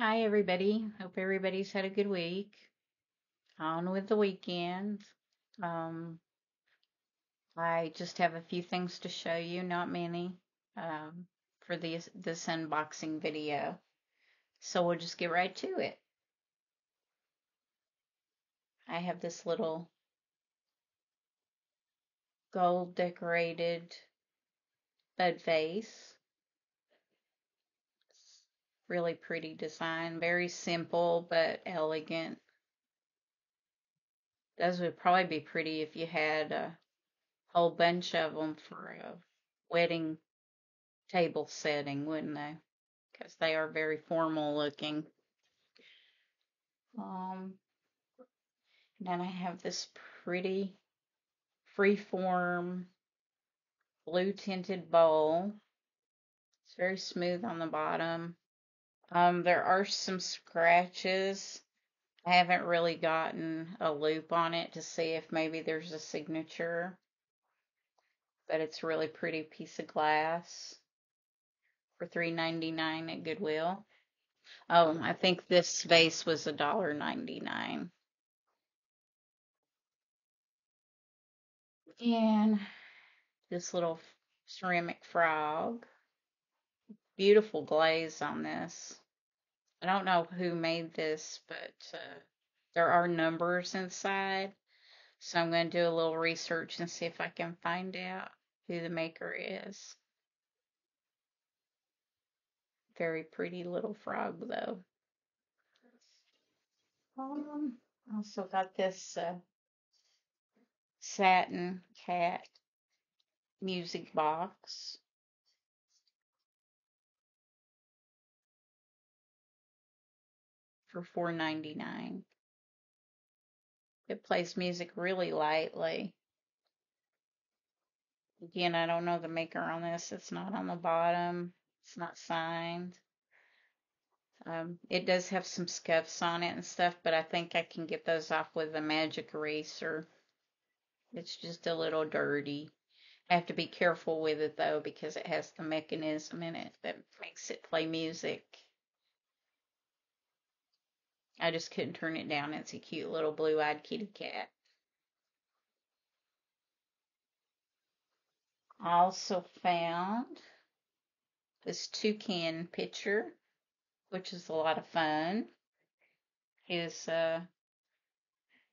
Hi, everybody. Hope everybody's had a good week. On with the weekend. Um, I just have a few things to show you, not many, um, for this this unboxing video. So we'll just get right to it. I have this little gold decorated bud vase. Really pretty design, very simple but elegant. Those would probably be pretty if you had a whole bunch of them for a wedding table setting, wouldn't they? Because they are very formal looking. Um, then I have this pretty freeform blue tinted bowl. It's very smooth on the bottom. Um, there are some scratches. I haven't really gotten a loupe on it to see if maybe there's a signature, but it's a really pretty piece of glass for $3.99 at Goodwill. Oh, I think this vase was $1.99. And this little ceramic frog. Beautiful glaze on this. I don't know who made this, but uh, there are numbers inside. So I'm going to do a little research and see if I can find out who the maker is. Very pretty little frog, though. Um, also got this uh, satin cat music box. For $4.99. It plays music really lightly. Again, I don't know the maker on this. It's not on the bottom. It's not signed. Um, it does have some scuffs on it and stuff, but I think I can get those off with a magic eraser. It's just a little dirty. I have to be careful with it though because it has the mechanism in it that makes it play music. I just couldn't turn it down. It's a cute little blue-eyed kitty cat. I also found this toucan picture, which is a lot of fun. His uh,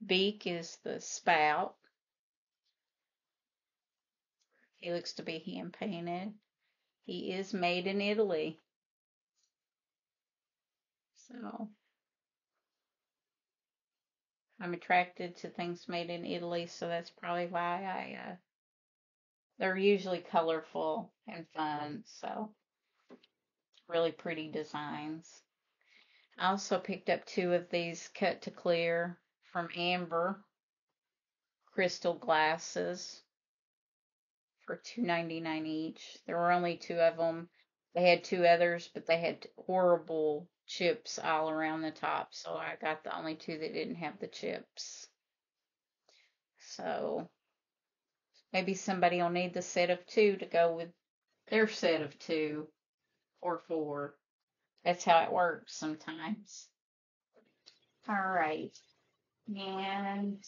beak is the spout. He looks to be hand painted. He is made in Italy. So I'm attracted to things made in Italy, so that's probably why I. Uh, they're usually colorful and fun, so really pretty designs. I also picked up two of these cut to clear from Amber crystal glasses for $2.99 each. There were only two of them. They had two others, but they had horrible chips all around the top. So I got the only two that didn't have the chips. So maybe somebody will need the set of two to go with their set of two or four. That's how it works sometimes. All right. And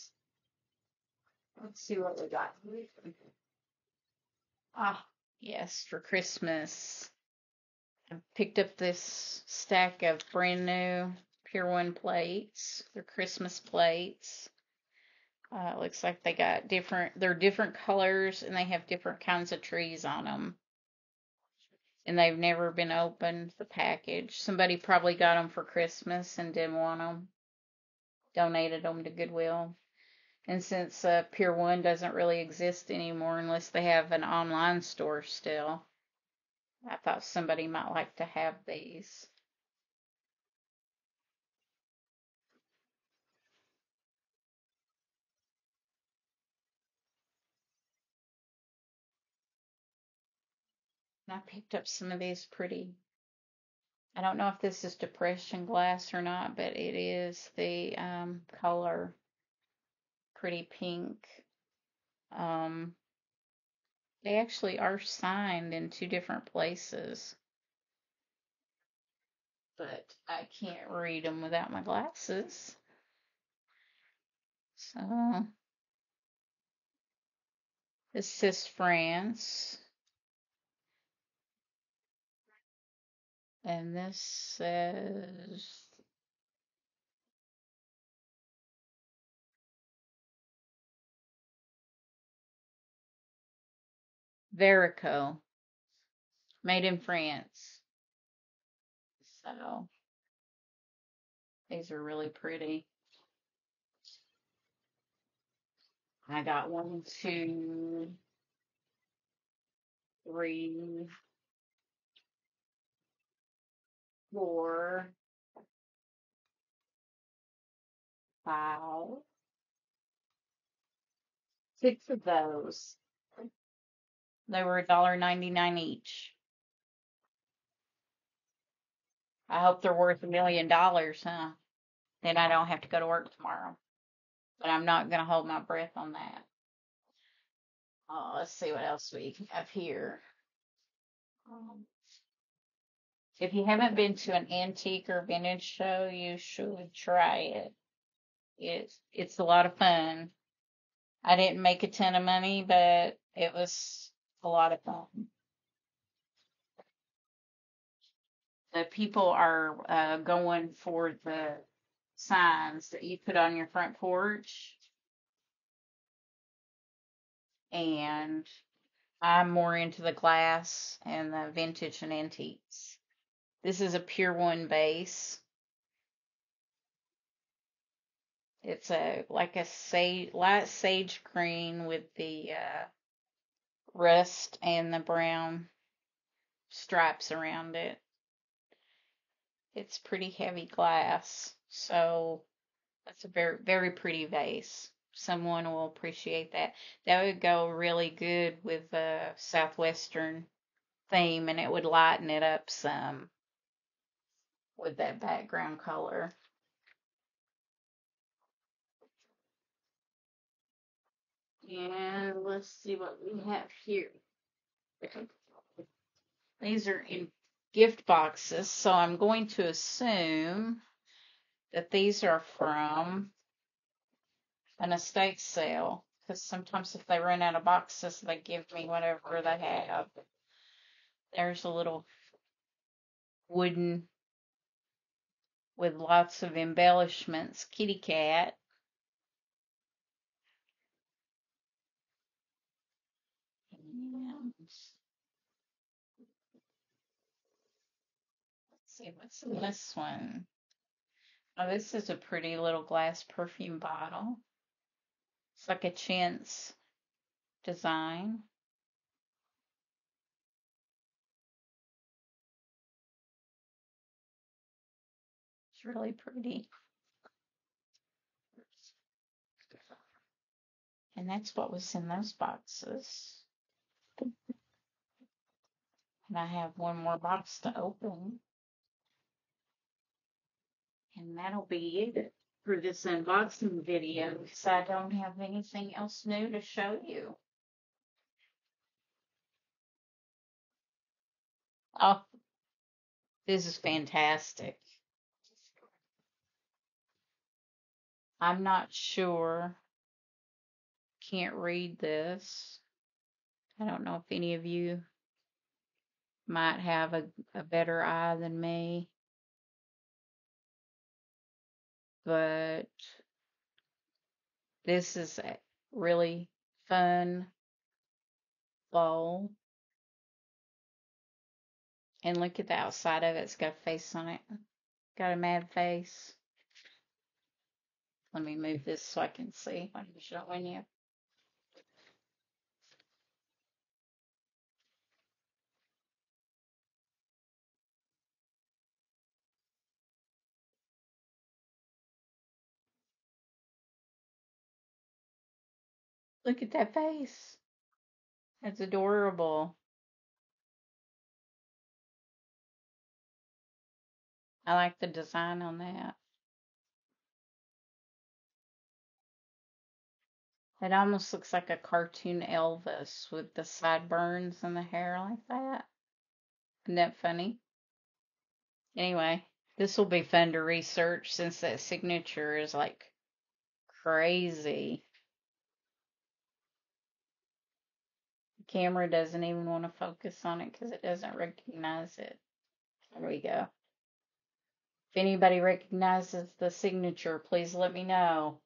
let's see what we got. Ah, yes, for Christmas. I picked up this stack of brand new Pier 1 plates. They're Christmas plates. Uh, looks like they got different, they're different colors and they have different kinds of trees on them. And they've never been opened, the package. Somebody probably got them for Christmas and didn't want them. Donated them to Goodwill. And since uh, Pier 1 doesn't really exist anymore unless they have an online store still, I thought somebody might like to have these. I picked up some of these pretty. I don't know if this is depression glass or not, but it is the um, color pretty pink. Um, they actually are signed in two different places. but I can't read them without my glasses. So this says France. And this says Vereco, made in France. So these are really pretty. I got one, two, three, four, five, six of those. They were $1.99 each. I hope they're worth a million dollars, huh? Then I don't have to go to work tomorrow. But I'm not going to hold my breath on that. Oh, let's see what else we have here. Um, if you haven't been to an antique or vintage show, you should try it. It's it's a lot of fun. I didn't make a ton of money, but it was a lot of fun. The people are uh, going for the signs that you put on your front porch. And I'm more into the glass and the vintage and antiques. This is a Pier 1 base. It's a like a sage, light sage green with the uh, rust and the brown stripes around it. It's pretty heavy glass, so that's a very very pretty vase. Someone will appreciate that. That would go really good with the southwestern theme, and it would lighten it up some with that background color. And let's see what we have here. These are in gift boxes, so I'm going to assume that these are from an estate sale. Because sometimes if they run out of boxes, they give me whatever they have. There's a little wooden with lots of embellishments kitty cat. Let's what's this one. Oh, this is a pretty little glass perfume bottle. It's like a chintz design. It's really pretty. And that's what was in those boxes. And I have one more box to open. And that'll be it for this unboxing video because I don't have anything else new to show you. Oh, this is fantastic. I'm not sure. Can't read this. I don't know if any of you might have a, a better eye than me. But this is a really fun bowl. And look at the outside of it. It's got a face on it. Got a mad face. Let me move this so I can see I'm showing you. Look at that face. That's adorable. I like the design on that. It almost looks like a cartoon Elvis with the sideburns and the hair like that. Isn't that funny? Anyway, This will be fun to research since that signature is like crazy. Camera doesn't even want to focus on it because it doesn't recognize it. There we go. If anybody recognizes the signature, please let me know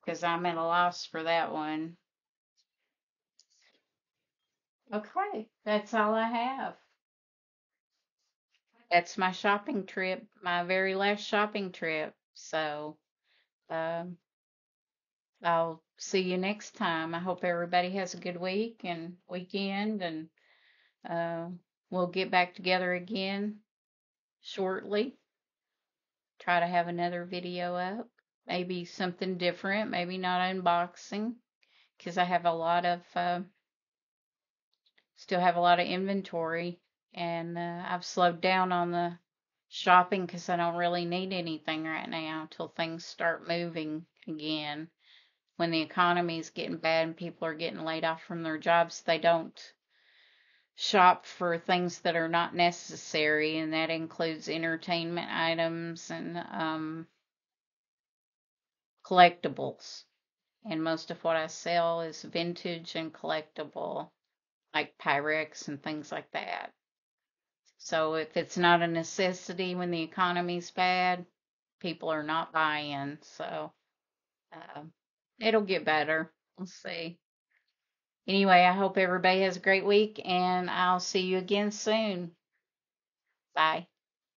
because I'm at a loss for that one. Okay, that's all I have. That's my shopping trip, my very last shopping trip. So, um, I'll see you next time. I hope everybody has a good week and weekend, and uh, we'll get back together again shortly. Try to have another video up. Maybe something different, maybe not unboxing, because I have a lot of, uh, still have a lot of inventory, and uh, I've slowed down on the shopping because I don't really need anything right now until things start moving again. When the economy is getting bad and people are getting laid off from their jobs, they don't shop for things that are not necessary, and that includes entertainment items and um, collectibles. And most of what I sell is vintage and collectible, like Pyrex and things like that. So if it's not a necessity when the economy's bad, people are not buying. So uh, it'll get better. We'll see. Anyway, I hope everybody has a great week and I'll see you again soon. Bye.